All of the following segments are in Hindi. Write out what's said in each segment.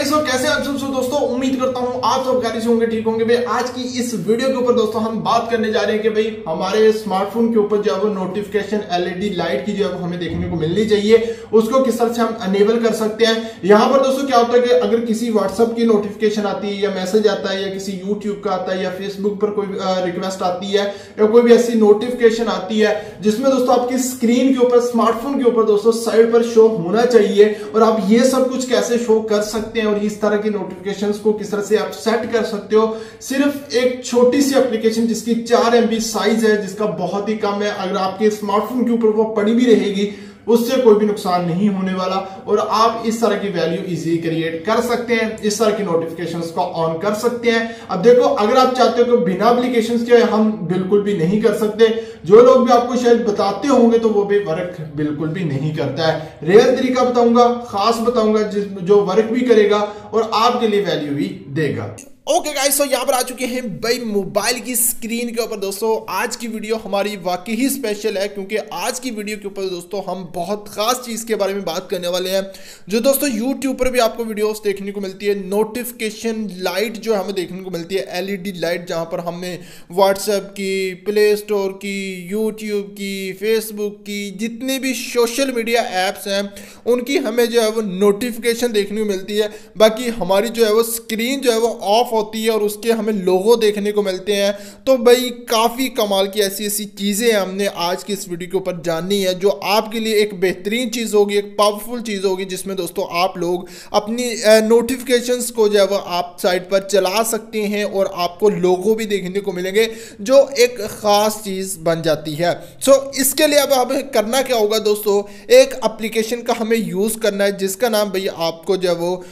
गाइस और कैसे आप सब? सब दोस्तों, उम्मीद करता हूँ आप सब गाड़ी से होंगे, ठीक होंगे। भाई, आज की इस वीडियो के ऊपर, दोस्तों, हम बात करने जा रहे हैं कि भाई, हमारे स्मार्टफ़ोन के ऊपर जो है वो नोटिफिकेशन एलईडी लाइट की जो है हमें देखने को मिलनी चाहिए। उसको किस तरह से हम अनेबल कर सकते हैं? यहाँ पर, दोस्तों, क्या होता है कि अगर किसी व्हाट्सएप की नोटिफिकेशन आती है, या मैसेज आता है, या किसी यूट्यूब का आता है, या फेसबुक पर कोई रिक्वेस्ट आती है, या कोई भी ऐसी नोटिफिकेशन आती है, जिसमें, दोस्तों, आपकी स्क्रीन के ऊपर स्मार्टफ़ोन के ऊपर, दोस्तों साइड पर शो होना चाहिए, और आप ये सब कुछ कैसे शो कर सकते हैं और इस तरह की नोटिफिकेशंस को किस तरह से आप सेट कर सकते हो, सिर्फ़ एक छोटी सी एप्लीकेशन जिसकी चार एमबी साइज़ है, जिसका बहुत ही कम है। अगर आपके स्मार्टफ़ोन के ऊपर वो पड़ी भी रहेगी उससे कोई भी नुकसान नहीं होने वाला और आप इस तरह की वैल्यू इजी क्रिएट कर सकते हैं, इस तरह की नोटिफिकेशंस को ऑन कर सकते हैं। अब देखो, अगर आप चाहते हो कि बिना एप्लीकेशन के हम बिल्कुल भी नहीं कर सकते, जो लोग भी आपको शायद बताते होंगे तो वो भी वर्क बिल्कुल भी नहीं करता है। रियल तरीका बताऊँगा, खास बताऊँगा जो वर्क भी करेगा और आपके लिए वैल्यू भी देगा। ओके गाइस तो यहाँ पर आ चुके हैं भाई मोबाइल की स्क्रीन के ऊपर। दोस्तों, आज की वीडियो हमारी वाकई ही स्पेशल है क्योंकि आज की वीडियो के ऊपर दोस्तों हम बहुत खास चीज़ के बारे में बात करने वाले हैं, जो दोस्तों यूट्यूब पर भी आपको वीडियोस देखने को मिलती है। नोटिफिकेशन लाइट जो हमें देखने को मिलती है। एलईडी लाइट जहाँ पर हमें व्हाट्सएप की प्ले स्टोर की यूट्यूब की फेसबुक की, जितनी भी सोशल मीडिया ऐप्स हैं, उनकी हमें जो है वो नोटिफिकेशन देखने को मिलती है। बाकी हमारी जो है वो स्क्रीन जो है वो ऑफ़ होती है और उसके हमें लोगो देखने को मिलते हैं। तो भाई काफ़ी कमाल की ऐसी ऐसी चीज़ें हमने आज की इस वीडियो के ऊपर जाननी है जो आपके लिए एक बेहतरीन चीज़ होगी एक पावरफुल चीज़ होगी जिसमें दोस्तों आप लोग अपनी नोटिफिकेशंस को जो है वो आप साइट पर चला सकते हैं और आपको लोगो भी देखने को मिलेंगे जो एक ख़ास चीज़ बन जाती है। सो इसके लिए अब हमें करना क्या होगा दोस्तों? एक एप्लीकेशन का हमें यूज़ करना है जिसका नाम भैया आपको जो है वो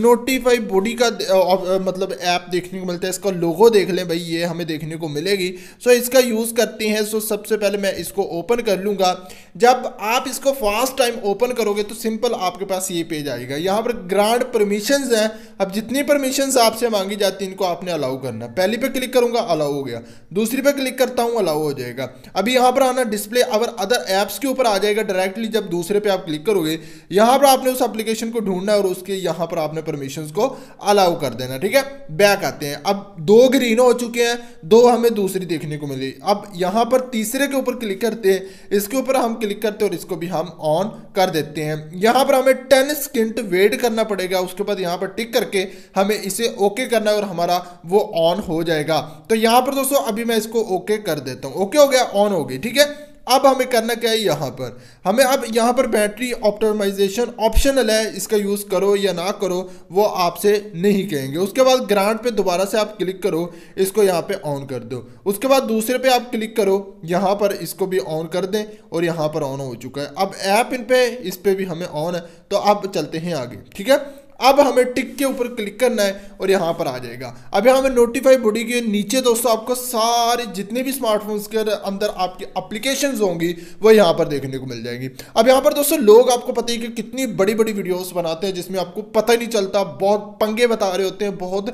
नोटिफाई बॉडी का आ, मतलब ऐप देखने को मिलता है, इसका लोगो देख लें भाई, ये हमें देखने को मिलेगी। सो इसका यूज़ करते हैं सो सबसे पहले मैं इसको ओपन कर लूँगा। जब आप इसको फ़र्स्ट टाइम ओपन करोगे तो सिंपल आपके पास ये पेज आएगा। यहाँ पर ग्रांड परमिशन हैं अब जितनी परमिशन आपसे मांगी जाती है, इनको आपने अलाउ करना पहली पे क्लिक करूँगा अलाउ हो गया। दूसरी पे क्लिक करता हूँ अलाउ हो जाएगा। अभी यहाँ पर आना डिस्प्ले अगर अदर ऐप्स के ऊपर आ जाएगा डायरेक्टली जब दूसरे पे आप क्लिक करोगे। यहाँ पर आपने उस एप्लीकेशन को ढूंढना और उसके यहाँ पर आपने परमिशन को अलाउ कर देना ठीक है? बैक आते हैं। अब दो ग्रीन हो चुके हैं, दो हमें दूसरी देखने को मिली। अब यहाँ पर तीसरे के ऊपर क्लिक करते हैं, इसके ऊपर हम क्लिक करते हैं और इसको भी हम ऑन कर देते हैं। यहाँ पर हमें टेन स्किंट वेट करना पड़ेगा, उसके बाद यहाँ पर टिक करके हमें इसे ओके करना है और हमारा वो ऑन हो जाएगा। तो यहाँ पर दोस्तों, अभी मैं इसको ओके कर देता हूँ। ओके हो गया ऑन हो गई, ठीक है? अब हमें करना क्या है यहाँ पर? हमें अब यहाँ पर बैटरी ऑप्टोमाइजेशन ऑप्शनल है, इसका यूज़ करो या ना करो, वो आपसे नहीं कहेंगे। उसके बाद ग्रांड पे दोबारा से आप क्लिक करो, इसको यहाँ पे ऑन कर दो। उसके बाद दूसरे पे आप क्लिक करो, यहाँ पर इसको भी ऑन कर दें और यहाँ पर ऑन हो चुका है। अब ऐप इन पे, इस पर भी हमें ऑन है। तो अब चलते हैं आगे, ठीक है? अब हमें टिक के ऊपर क्लिक करना है और यहाँ पर आ जाएगा। अब यहाँ हमें नोटिफाई बॉडी के नीचे दोस्तों आपको सारे जितने भी स्मार्टफोन्स के अंदर आपकी अप्लीकेशन होंगी, वो यहाँ पर देखने को मिल जाएँगी। अब यहाँ पर दोस्तों लोग आपको पता ही कि कितनी बड़ी बड़ी वीडियोस बनाते हैं, जिसमें आपको पता ही नहीं चलता, बहुत पंगे बता रहे होते हैं, बहुत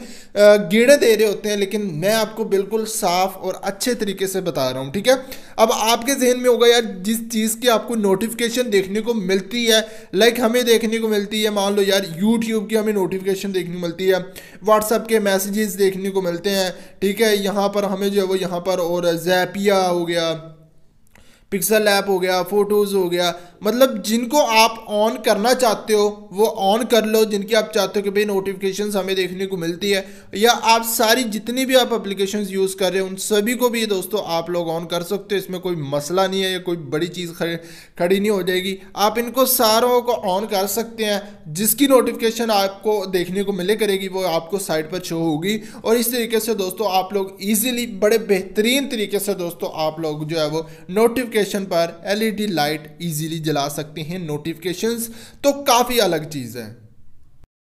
गेड़े दे रहे होते हैं, लेकिन मैं आपको बिल्कुल साफ़ और अच्छे तरीके से बता रहा हूँ, ठीक है? अब आपके जहन में होगा यार, जिस चीज़ की आपको नोटिफिकेशन देखने को मिलती है लाइक हमें देखने को मिलती है, मान लो यार यूट्यूब यूट्यूब की हमें नोटिफिकेशन देखने को मिलती है व्हाट्सअप के मैसेजेस देखने को मिलते हैं, ठीक है? यहाँ पर हमें जो है वो यहाँ पर और जैपिया हो गया पिक्सल ऐप हो गया फ़ोटोज़ हो गया मतलब जिनको आप ऑन करना चाहते हो, वो ऑन कर लो, जिनकी आप चाहते हो कि भाई नोटिफिकेशन हमें देखने को मिलती है, या आप सारी जितनी भी आप एप्लीकेशन यूज़ कर रहे हो, उन सभी को भी दोस्तों आप लोग ऑन कर सकते हो, इसमें कोई मसला नहीं है, या कोई बड़ी चीज़ खड़ी नहीं हो जाएगी। आप इनको सारों को ऑन कर सकते हैं, जिसकी नोटिफिकेशन आपको देखने को मिले करेगी, वो आपको साइट पर शो होगी। और इस तरीके से दोस्तों आप लोग ईजिली बड़े बेहतरीन तरीके से दोस्तों आप लोग जो है वो नोटिफिकेशन नोटिफिकेशन पर एलईडी लाइट इजीली जला सकते हैं नोटिफिकेशंस तो काफ़ी अलग चीज़ है।